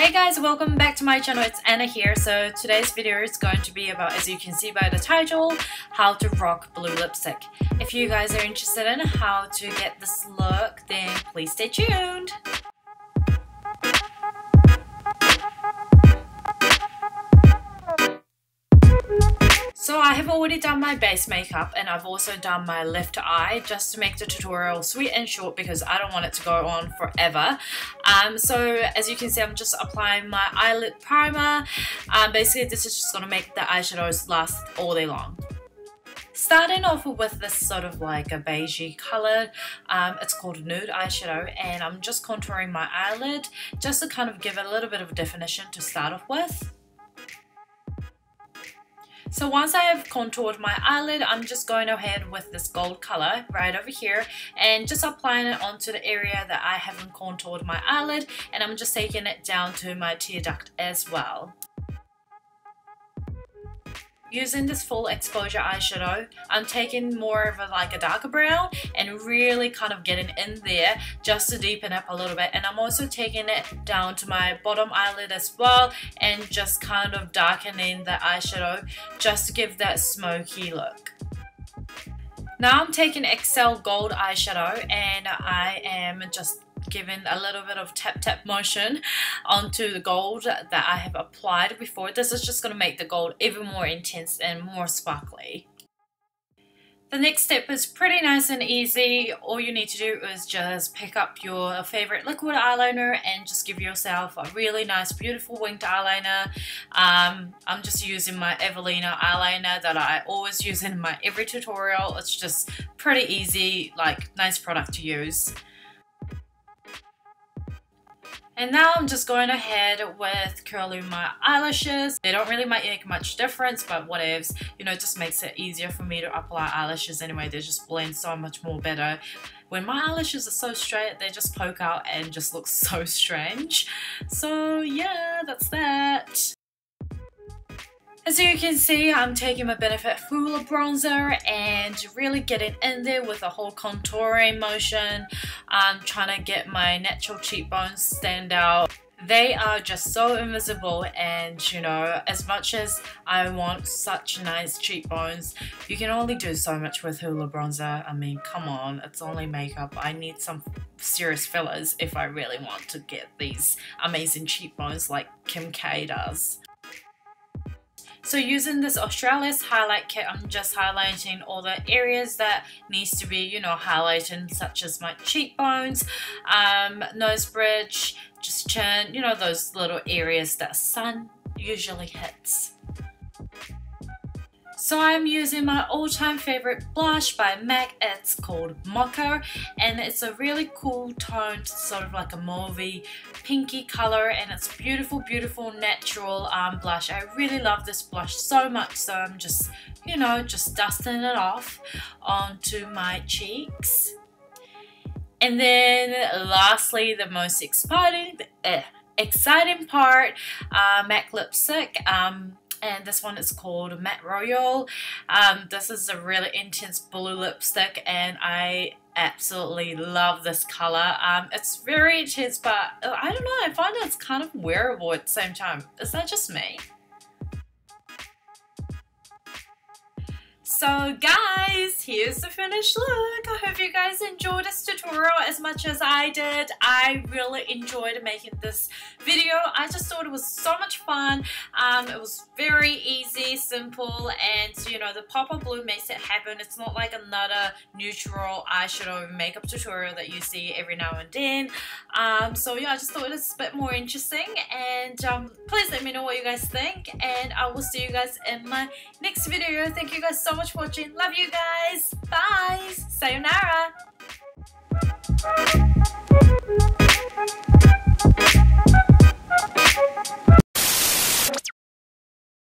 Hey guys, welcome back to my channel. It's Anna here. So today's video is going to be about, as you can see by the title, how to rock blue lipstick. If you guys are interested in how to get this look, then please stay tuned. So I have already done my base makeup and I've also done my left eye just to make the tutorial sweet and short because I don't want it to go on forever. Um, so as you can see I'm just applying my eyelid primer. Um, basically this is just going to make the eyeshadows last all day long. Starting off with this sort of like a beigey color, um, it's called nude eyeshadow and I'm just contouring my eyelid just to kind of give it a little bit of definition to start off with. So once I have contoured my eyelid, I'm just going ahead with this gold color right over here and just applying it onto the area that I haven't contoured my eyelid and I'm just taking it down to my tear duct as well. Using this full exposure eyeshadow, I'm taking more of a like a darker brown and really kind of getting in there just to deepen up a little bit. And I'm also taking it down to my bottom eyelid as well and just kind of darkening the eyeshadow just to give that smoky look. Now I'm taking Excel Gold eyeshadow and I am just giving a little bit of tap tap motion onto the gold that I have applied before. This is just going to make the gold even more intense and more sparkly. The next step is pretty nice and easy. All you need to do is just pick up your favorite liquid eyeliner and just give yourself a really nice, beautiful winged eyeliner. Um, I'm just using my Evelina eyeliner that I always use in my every tutorial. It's just pretty easy, like nice product to use. And now I'm just going ahead with curling my eyelashes. They don't really make much difference, but whatevs. You know, it just makes it easier for me to apply eyelashes anyway. They just blend so much more better. When my eyelashes are so straight, they just poke out and just look so strange. So yeah, that's that. As you can see, I'm taking my Benefit Hoola bronzer and really getting in there with a whole contouring motion. I'm trying to get my natural cheekbones stand out. They are just so invisible and you know, as much as I want such nice cheekbones, you can only do so much with Hoola bronzer. I mean, come on, it's only makeup. I need some serious fillers if I really want to get these amazing cheekbones like Kim K does. So using this Australis highlight kit, I'm just highlighting all the areas that needs to be, you know, highlighted, such as my cheekbones, um, nose bridge, just chin, you know, those little areas that sun usually hits. So I'm using my all-time favorite blush by MAC. It's called Mocha and it's a really cool toned, sort of like a mauvey pinky color and it's beautiful, beautiful natural um, blush. I really love this blush so much so I'm just, you know, just dusting it off onto my cheeks. And then lastly, the most exciting, uh, exciting part, uh, MAC lipstick. Um, and this one is called Matte Royal. Um, this is a really intense blue lipstick and I absolutely love this color. Um, it's very intense but I don't know, I find it's kind of wearable at the same time. Is that just me? So guys, here's the finished look. I hope you guys enjoyed this tutorial as much as I did. I really enjoyed making this video. I just thought it was so much fun. Um, it was very easy, simple, and you know, the pop-up blue makes it happen. It's not like another neutral eyeshadow makeup tutorial that you see every now and then. Um, so yeah, I just thought it was a bit more interesting and um, please let me know what you guys think and I will see you guys in my next video. Thank you guys so much for watching. Love you guys. Bye. Sayonara.